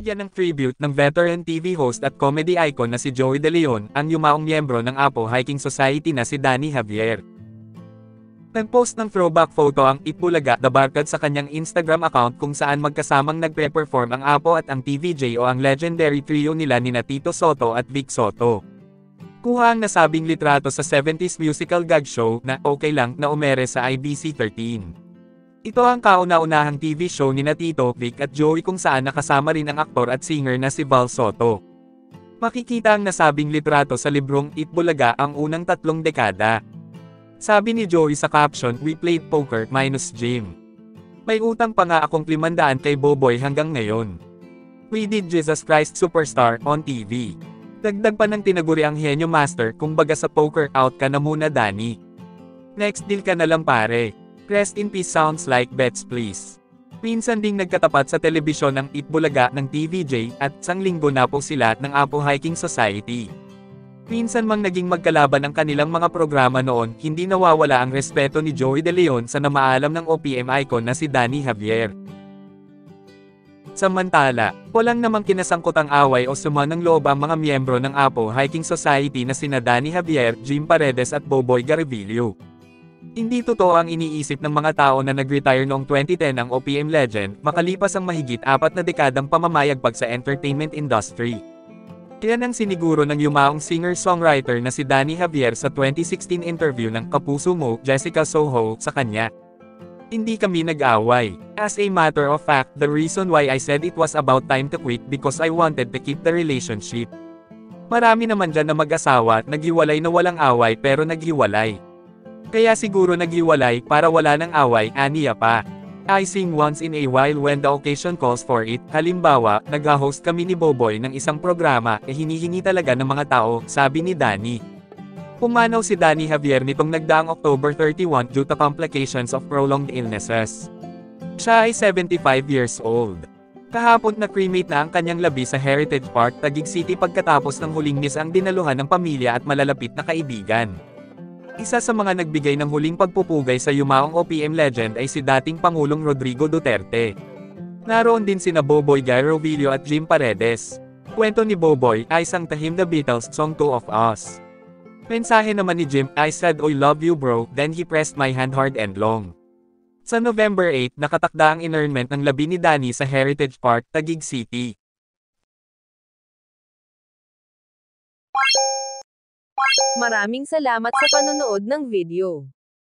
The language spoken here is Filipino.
Binigyan ng tribute ng veteran TV host at comedy icon na si Joey De Leon, ang yumaong miyembro ng Apo Hiking Society na si Danny Javier. Nag-post ng throwback photo ang Itbulaga the Barkad sa kanyang Instagram account kung saan magkasamang nagpe-perform ang Apo at ang TVJ o ang legendary trio nila ni Tito Soto at Vic Soto. Kuha ang nasabing litrato sa 70s musical gag show na Okay Lang na umere sa IBC 13. Ito ang kauna-unahang TV show ni Tito, Vic at Joey kung saan nakasama rin ang aktor at singer na si Val Soto. Makikita ang nasabing litrato sa librong Itbulaga ang unang tatlong dekada. Sabi ni Joey sa caption, We played poker minus gym. May utang pa nga akong 500 kay Boboy hanggang ngayon. We did Jesus Christ Superstar on TV. Dagdag pa ng tinaguri ang henyo master kung baga sa poker out ka na muna Danny. Next deal ka na lang pare. Rest in peace sounds like bets please. Minsan ding nagkatapat sa telebisyon ng Itbulaga ng TVJ at sang linggo na po sila ng Apo Hiking Society. Minsan mang naging magkalaban ang kanilang mga programa noon, hindi nawawala ang respeto ni Joey De Leon sa namaalam ng OPM icon na si Danny Javier. Samantala, walang namang kinasangkot ang away o suma ng loob ang mga miyembro ng Apo Hiking Society na sina Danny Javier, Jim Paredes at Boboy Garvillo. Hindi totoo ang iniisip ng mga tao na nag-retire noong 2010 ang OPM legend, makalipas ang mahigit apat na dekadang pamamayagpag sa entertainment industry. Yan ang siniguro ng yumaong singer-songwriter na si Danny Javier sa 2016 interview ng Kapuso Mo, Jessica Soho, sa kanya. Hindi kami nag-away. As a matter of fact, the reason why I said it was about time to quit because I wanted to keep the relationship. Marami naman dyan na mag-asawa, naghiwalay na walang away pero naghiwalay. Kaya siguro naghiwalay para wala ng away, aniya pa. I sing once in a while when the occasion calls for it. Halimbawa, nag-host kami ni Boboy ng isang programa, eh hinihingi talaga ng mga tao, sabi ni Danny. Pumanaw si Danny Javier nitong nagdaang October 31 due to complications of prolonged illnesses. Siya ay 75 years old. Kahapon na cremate na ang kanyang labi sa Heritage Park, Taguig City pagkatapos ng huling miss ang dinaluhan ng pamilya at malalapit na kaibigan. Isa sa mga nagbigay ng huling pagpupugay sa yumaong OPM legend ay si dating Pangulong Rodrigo Duterte. Naroon din sina Boboy Guy Rovillo at Jim Paredes. Kwento ni Boboy, I sang to him the Beatles song Two of Us. Mensahe naman ni Jim, I said I love you bro, then he pressed my hand hard and long. Sa November 8, nakatakda ang inurnment ng labi ni Danny sa Heritage Park, Taguig City. Maraming salamat sa panonood ng video.